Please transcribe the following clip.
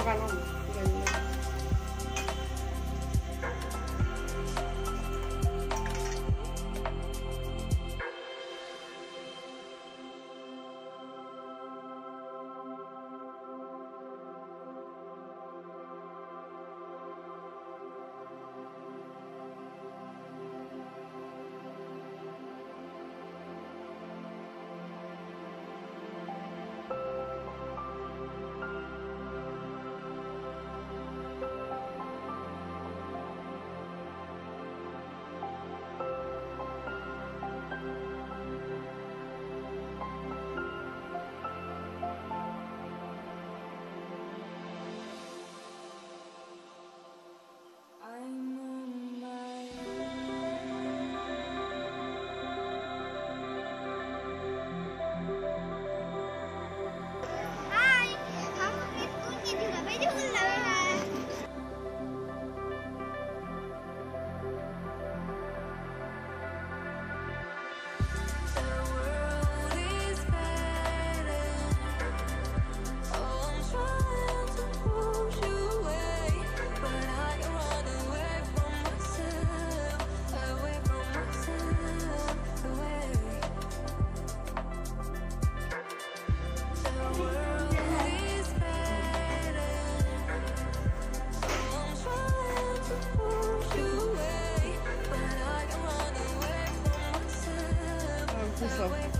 我。Awesome.